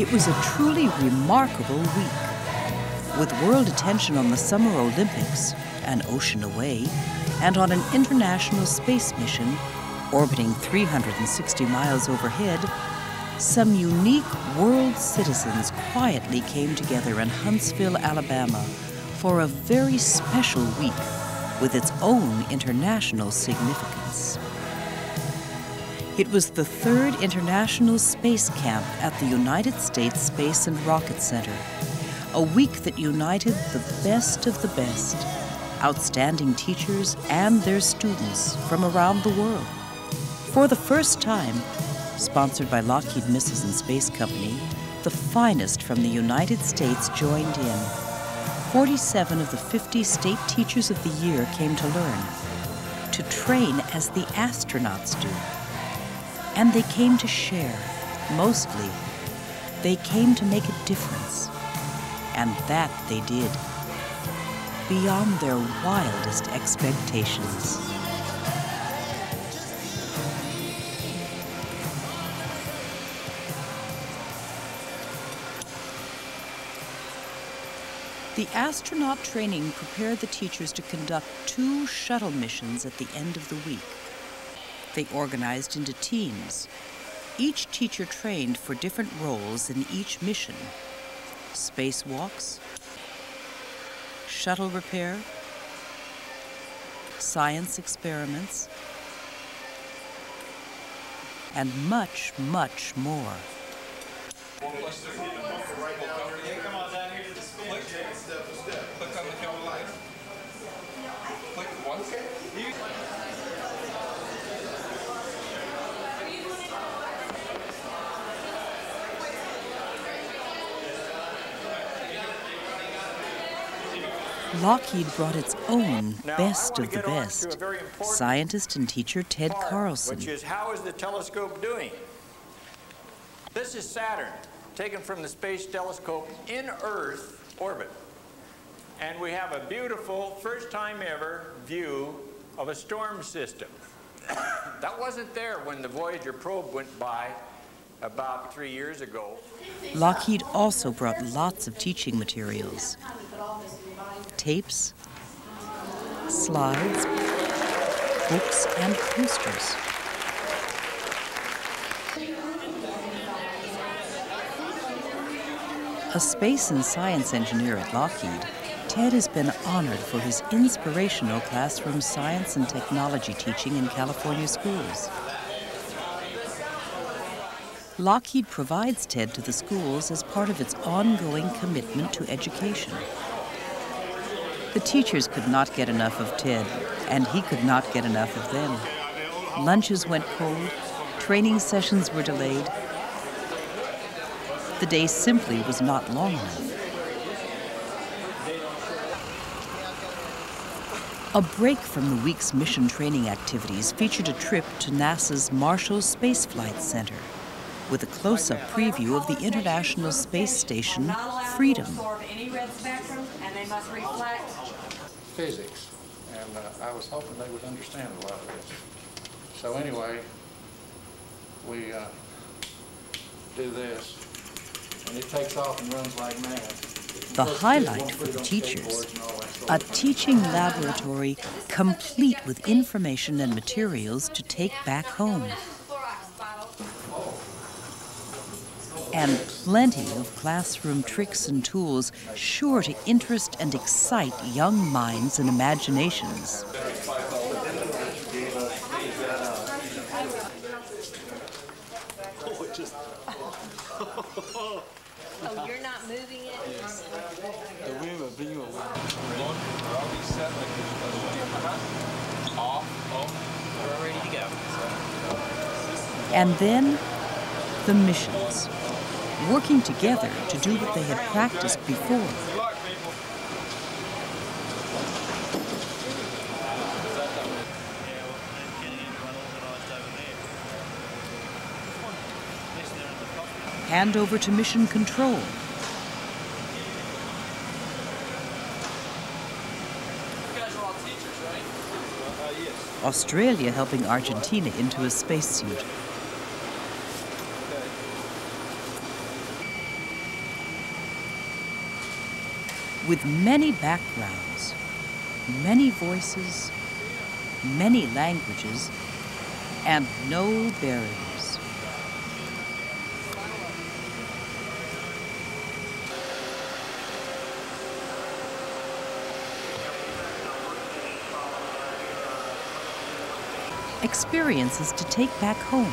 It was a truly remarkable week. With world attention on the Summer Olympics, an ocean away, and on an international space mission orbiting 360 miles overhead, some unique world citizens quietly came together in Huntsville, Alabama for a very special week with its own international significance. It was the third International Space Camp at the United States Space and Rocket Center, a week that united the best of the best, outstanding teachers and their students from around the world. For the first time, sponsored by Lockheed Missiles and Space Company, the finest from the United States joined in. 47 of the 50 state teachers of the year came to learn, to train as the astronauts do. And they came to share, mostly. They came to make a difference. And that they did, beyond their wildest expectations. The astronaut training prepared the teachers to conduct two shuttle missions at the end of the week. They organized into teams. Each teacher trained for different roles in each mission spacewalks, shuttle repair, science experiments, and much, much more. Lockheed brought its own Now, best of the get on to best. a very important Scientist and teacher Ted part, Carlson. Which is how is the telescope doing? This is Saturn, taken from the Space Telescope in Earth orbit. And we have a beautiful, first time ever view of a storm system. that wasn't there when the Voyager probe went by about three years ago. Lockheed also brought lots of teaching materials tapes, slides, books, and posters. A space and science engineer at Lockheed, Ted has been honored for his inspirational classroom science and technology teaching in California schools. Lockheed provides TED to the schools as part of its ongoing commitment to education. The teachers could not get enough of Ted, and he could not get enough of them. Lunches went cold, training sessions were delayed. The day simply was not long enough. A break from the week's mission training activities featured a trip to NASA's Marshall Space Flight Center with a close-up preview of the International Space Station Freedom. They must reflect physics, and uh, I was hoping they would understand a lot of this. So anyway, we uh, do this, and it takes off and runs like mad. The highlight for the teachers, a teaching laboratory complete with information and materials to take back home. And plenty of classroom tricks and tools sure to interest and excite young minds and imaginations. Oh, you're not moving it? And then the missions, working together to do what they had practiced before. Hand over to mission control. Australia helping Argentina into a spacesuit. With many backgrounds, many voices, many languages, and no barriers. Experiences to take back home,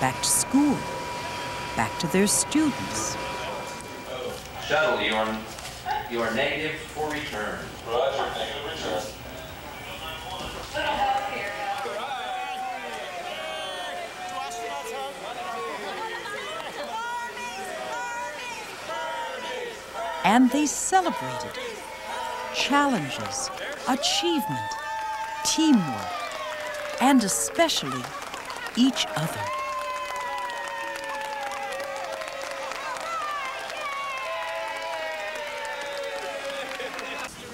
back to school, back to their students. Shuttle, you are, you are negative for return. Roger, negative return. And they celebrated challenges, achievement, teamwork, and especially each other.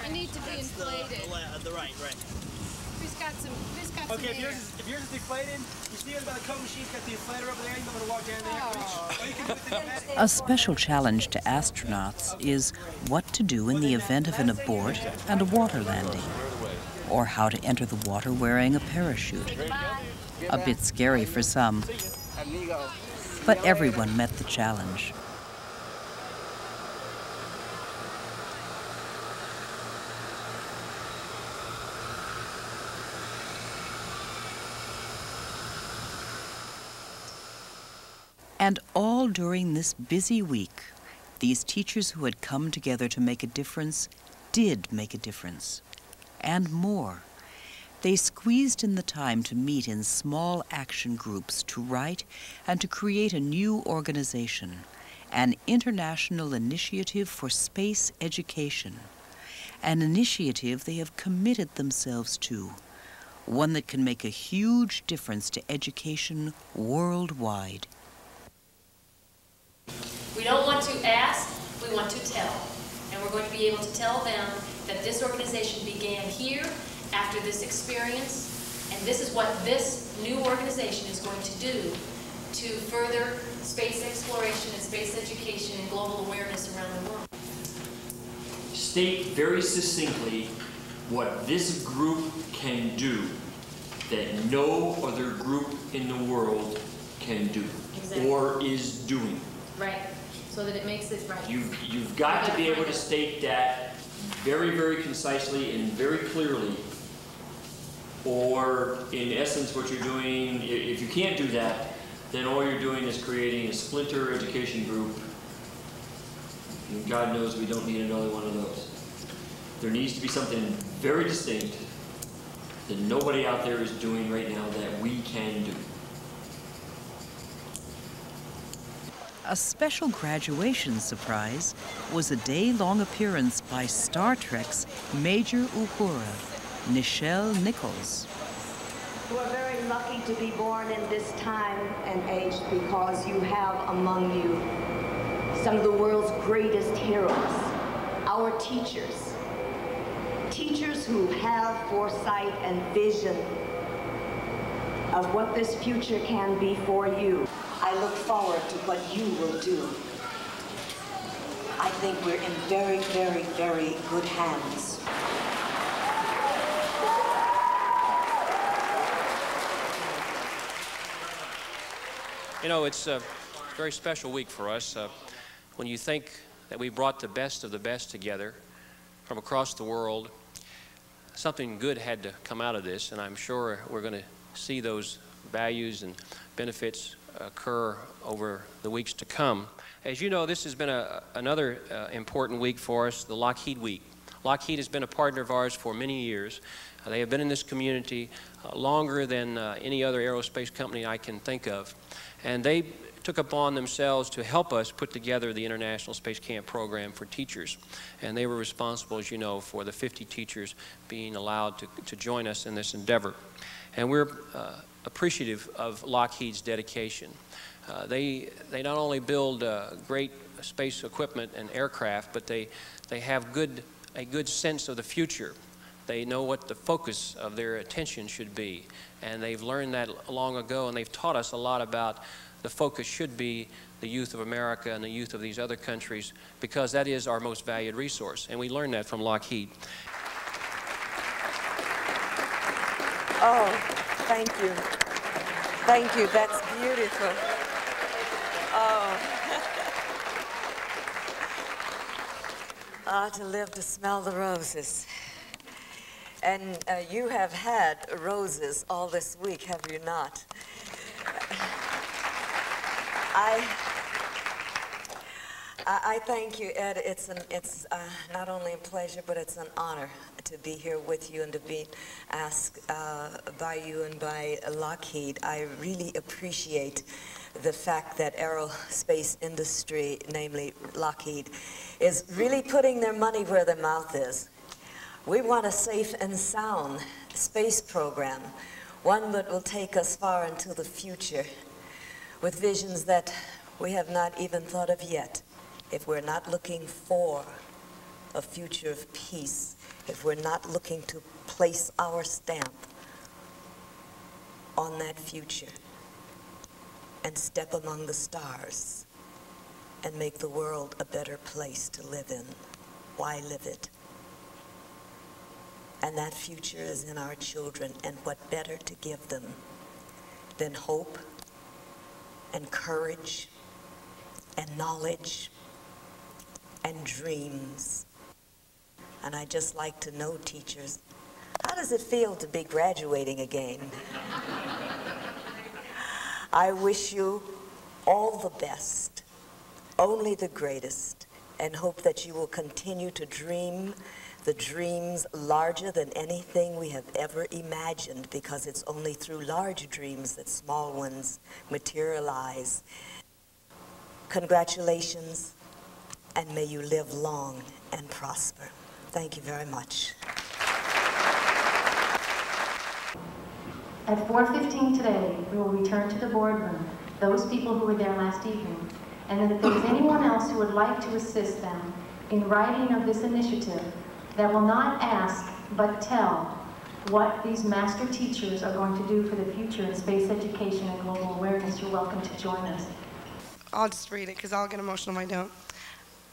I need to be inflated. The, la- the right, right. Who's got some? Who's got Okay, if some yours, air? is, if yours is deflated, you see it by the coat machine, got the inflator over there, you know to walk down there. Reach. Or you can do it with the pneumatic. Oh. A special challenge to astronauts is what to do in the event of an abort and a water landing, or how to enter the water wearing a parachute. A bit scary for some, but everyone met the challenge. And all during this busy week, these teachers who had come together to make a difference did make a difference. And more. They squeezed in the time to meet in small action groups to write and to create a new organization, an international initiative for space education, an initiative they have committed themselves to, one that can make a huge difference to education worldwide. We want to ask, we want to tell. And we're going to be able to tell them that this organization began here after this experience, and this is what this new organization is going to do to further space exploration and space education and global awareness around the world. state very succinctly what this group can do that no other group in the world can do Exactly. or is doing. Right. So that it makes it right. You, you've got to be able to state that very, very concisely and very clearly. Or in essence, what you're doing, if you can't do that, then all you're doing is creating a splinter education group. And God knows we don't need another one of those. There needs to be something very distinct that nobody out there is doing right now that we can do. A special graduation surprise was a day long appearance by Star Trek's Major Uhura, Nichelle Nichols. Are very lucky to be born in this time and age because you have among you some of the world's greatest heroes, our teachers. Teachers who have foresight and vision of what this future can be for you. I look forward to what you will do. I think we're in very, very, very good hands. You know, it's a very special week for us. Uh, when you think that we brought the best of the best together from across the world, something good had to come out of this, and I'm sure we're going to see those values and benefits occur over the weeks to come. As you know, this has been a, another uh, important week for us, the Lockheed Week. Lockheed has been a partner of ours for many years. Uh, they have been in this community uh, longer than uh, any other aerospace company I can think of. And they took upon themselves to help us put together the International Space Camp program for teachers. And they were responsible, as you know, for the 50 teachers being allowed to, to join us in this endeavor. And we're uh, appreciative of Lockheed's dedication. Uh, they, they not only build uh, great space equipment and aircraft, but they, they have good, a good sense of the future. They know what the focus of their attention should be. And they've learned that long ago, and they've taught us a lot about the focus should be the youth of America and the youth of these other countries because that is our most valued resource. And we learned that from Lockheed. Oh, thank you. Thank you. That's beautiful. Oh. ah, to live to smell the roses. And uh, you have had roses all this week, have you not? I, I thank you, Ed. It's, an, it's uh, not only a pleasure, but it's an honor to be here with you and to be asked uh, by you and by Lockheed. I really appreciate the fact that aerospace industry, namely Lockheed, is really putting their money where their mouth is. We want a safe and sound space program, one that will take us far into the future with visions that we have not even thought of yet if we're not looking for a future of peace, if we're not looking to place our stamp on that future and step among the stars and make the world a better place to live in. Why live it? And that future is in our children, and what better to give them than hope and courage and knowledge and dreams. And I just like to know, teachers, how does it feel to be graduating again? I wish you all the best, only the greatest, and hope that you will continue to dream the dreams larger than anything we have ever imagined because it's only through large dreams that small ones materialize. Congratulations, and may you live long and prosper. Thank you very much. At 4.15 today, we will return to the boardroom, those people who were there last evening, and if there is anyone else who would like to assist them in writing of this initiative, that will not ask but tell what these master teachers are going to do for the future in space education and global awareness, you're welcome to join us. I'll just read it because I'll get emotional if I don't.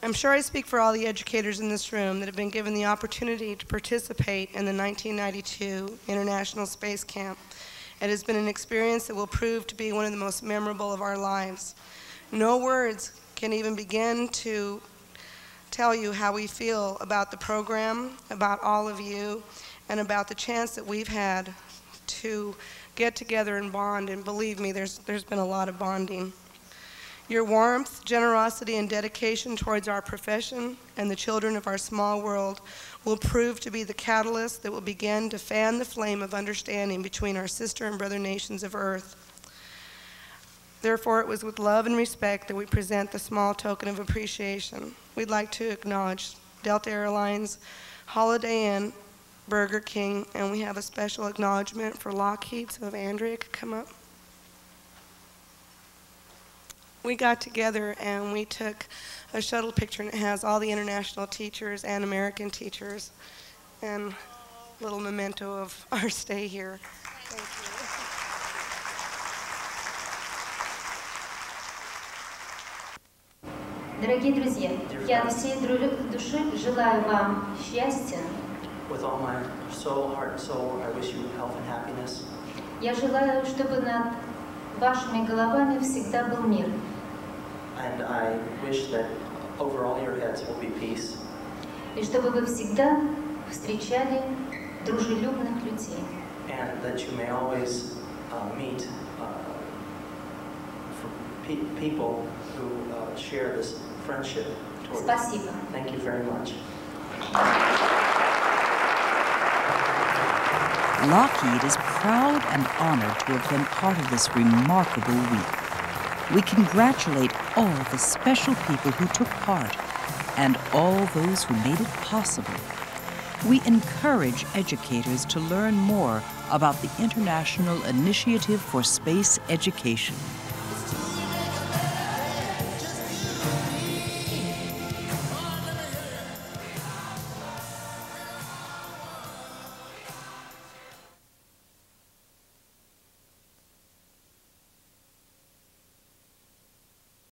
I'm sure I speak for all the educators in this room that have been given the opportunity to participate in the 1992 International Space Camp. It has been an experience that will prove to be one of the most memorable of our lives. No words can even begin to tell you how we feel about the program, about all of you, and about the chance that we've had to get together and bond. And believe me, there's, there's been a lot of bonding. Your warmth, generosity, and dedication towards our profession and the children of our small world will prove to be the catalyst that will begin to fan the flame of understanding between our sister and brother nations of Earth. Therefore, it was with love and respect that we present the small token of appreciation. We'd like to acknowledge Delta Airlines, Holiday Inn, Burger King, and we have a special acknowledgement for Lockheed, so if Andrea could come up. We got together and we took a shuttle picture and it has all the international teachers and American teachers and a little memento of our stay here. Thank you. Дорогие друзья, я от всей души желаю вам счастья. Soul. Я желаю, чтобы над вашими головами всегда был мир. И чтобы вы всегда встречали дружелюбных людей. And that you may always uh, meet uh, pe people who uh, share this friendship toward Спасибо. Thank you very much. Lockheed is proud and honored to have been part of this remarkable week. We congratulate all the special people who took part and all those who made it possible. We encourage educators to learn more about the International Initiative for Space Education.